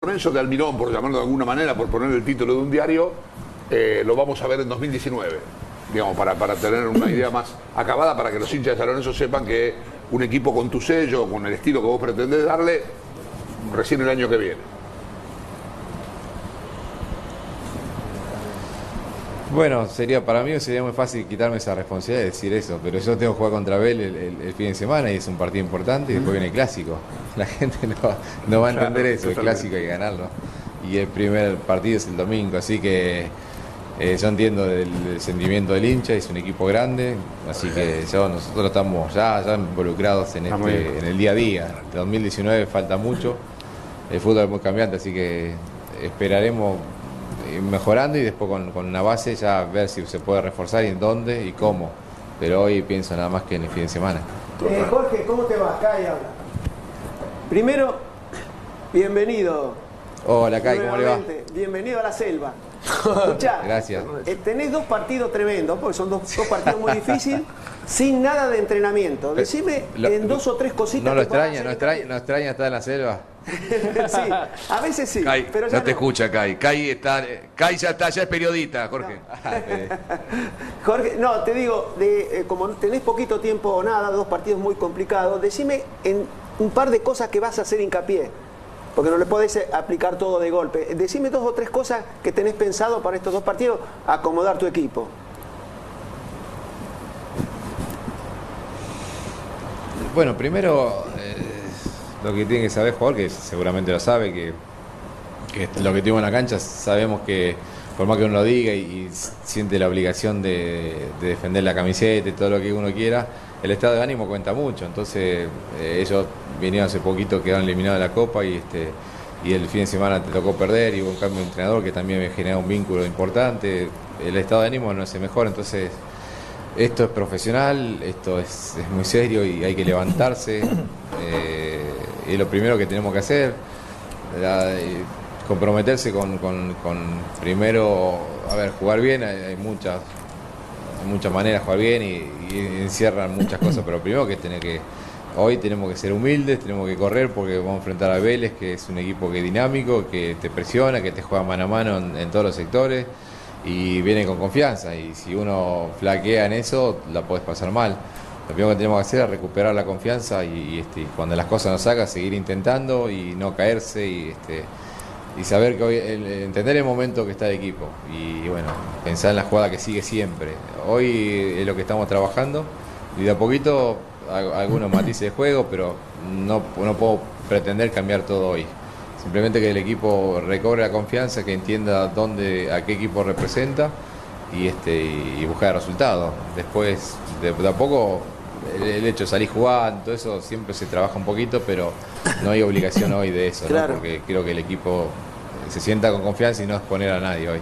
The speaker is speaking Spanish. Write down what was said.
Lorenzo de Almirón, por llamarlo de alguna manera, por poner el título de un diario, eh, lo vamos a ver en 2019. Digamos, para, para tener una idea más acabada, para que los hinchas de San sepan que un equipo con tu sello, con el estilo que vos pretendés darle, recién el año que viene. Bueno, sería para mí sería muy fácil quitarme esa responsabilidad de decir eso, pero yo tengo que jugar contra Bell el, fin de semana y es un partido importante y después viene el clásico. La gente no, va a entender eso, el clásico hay que ganarlo. Y el primer partido es el domingo, así que eh, yo entiendo el, sentimiento del hincha, es un equipo grande, así que nosotros estamos ya, ya involucrados en, este, en el día a día. 2019 falta mucho, el fútbol es muy cambiante, así que esperaremos mejorando y después con, una base ya ver si se puede reforzar y en dónde y cómo. Pero hoy pienso nada más que en el fin de semana. Eh, Jorge, ¿cómo te va? Kai habla. Primero, bienvenido. Hola, Kai, ¿cómo le va? Bienvenido a la selva. Escuchá, Gracias. Eh, tenés dos partidos tremendos, porque son dos, partidos muy difíciles, sin nada de entrenamiento. Decime en dos o tres cositas. ¿No lo extraña? ¿No extraña, ¿No extraña estar en la selva? sí, a veces sí. pero no, te escucha, Kai. Kai, está, Kai ya está, ya es periodista, Jorge. Jorge, no, te digo, de, eh, como tenés poquito tiempo o nada, dos partidos muy complicados, decime en un par de cosas que vas a hacer hincapié. Porque no le podés eh, aplicar todo de golpe. Decime dos o tres cosas que tenés pensado para estos dos partidos, acomodar tu equipo. Bueno, primero lo que tiene que saber jugador, que seguramente lo sabe, que, lo que tengo en la cancha, sabemos que por más que uno lo diga y, siente la obligación de, defender la camiseta y todo lo que uno quiera, el estado de ánimo cuenta mucho. Entonces, eh, ellos vinieron hace poquito, quedaron eliminados de la Copa y este y el fin de semana te tocó perder y hubo un cambio de entrenador que también me generó un vínculo importante. El estado de ánimo no es el mejor, entonces esto es profesional, esto es, muy serio y hay que levantarse. Eh, es lo primero que tenemos que hacer. comprometerse con, primero, a ver, jugar bien, hay, muchas muchas maneras de jugar bien y, encierran muchas cosas, pero primero que tener que hoy tenemos que ser humildes, tenemos que correr porque vamos a enfrentar a Vélez, que es un equipo que es dinámico, que te presiona, que te juega mano a mano en, todos los sectores y viene con confianza y si uno flaquea en eso la puedes pasar mal. Lo primero que tenemos que hacer es recuperar la confianza y, este, cuando las cosas nos salgan, seguir intentando y no caerse y, este, saber que hoy, entender el momento que está el equipo y, bueno, pensar en la jugada que sigue siempre. Hoy es lo que estamos trabajando y de a poquito algunos matices de juego, pero no, no puedo pretender cambiar todo hoy. Simplemente que el equipo recobre la confianza, que entienda dónde, a qué equipo representa y, este, y buscar resultados. Después, de a poco, el, hecho de salir jugando, todo eso siempre se trabaja un poquito, pero no hay obligación hoy de eso, porque creo que el equipo se sienta con confianza y no exponer a nadie hoy.